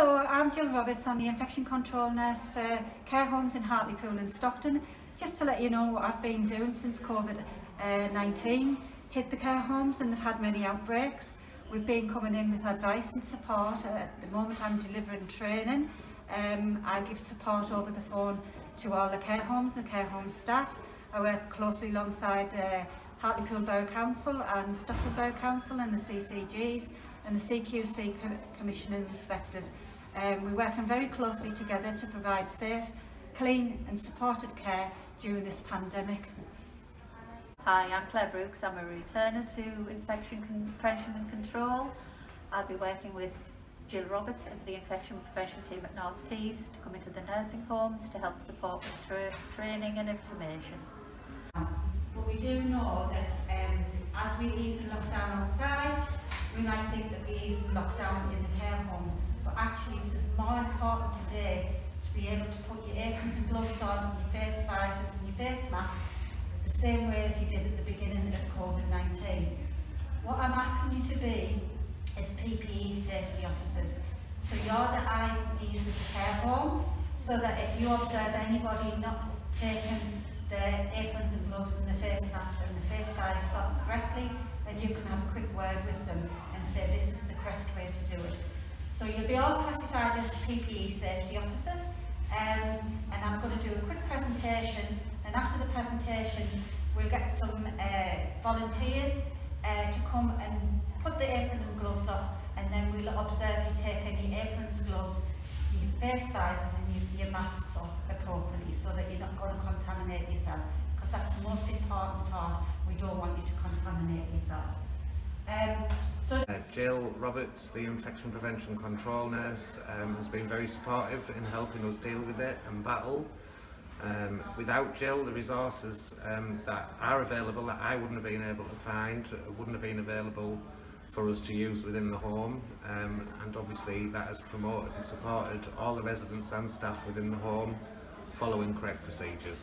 Hello, I'm Jill Roberts. I'm the Infection Control Nurse for Care Homes in Hartlepool and Stockton. Just to let you know what I've been doing since COVID-19. Uh, hit the care homes and they've had many outbreaks. We've been coming in with advice and support. Uh, at the moment I'm delivering training. Um, I give support over the phone to all the care homes and care home staff. I work closely alongside uh, Hartlepool Borough Council and Stockton Borough Council and the CCGs and the CQC commission and Inspectors. Um, we're working very closely together to provide safe, clean and supportive care during this pandemic. Hi, I'm Claire Brooks. I'm a returner to Infection Prevention and Control. I'll be working with Jill Roberts of the Infection Prevention team at North Tees to come into the nursing homes to help support with tra training and information. Do know that um, as we ease the lockdown outside, we might think that we ease lockdown in the care homes, but actually it's more important today to be able to put your aprons and gloves on, your face visors and your face mask the same way as you did at the beginning of COVID-19. What I'm asking you to be is PPE safety officers. So you're the eyes and ears of the care home, so that if you observe anybody not taking their aprons and gloves and the face mask and the face visors off correctly, then you can have a quick word with them and say this is the correct way to do it. So you'll be all classified as PPE safety officers um, and I'm going to do a quick presentation and after the presentation we'll get some uh, volunteers uh, to come and put the apron and gloves off and then we'll observe you take any aprons, gloves, your face visors and your, your masks off appropriately so that you're not going to contaminate yourself because that's the most important part. We don't want you to contaminate yourself. Um, so uh, Jill Roberts, the infection prevention control nurse, um, has been very supportive in helping us deal with it and battle. Um, without Jill, the resources um, that are available that I wouldn't have been able to find wouldn't have been available for us to use within the home um, and obviously that has promoted and supported all the residents and staff within the home following correct procedures.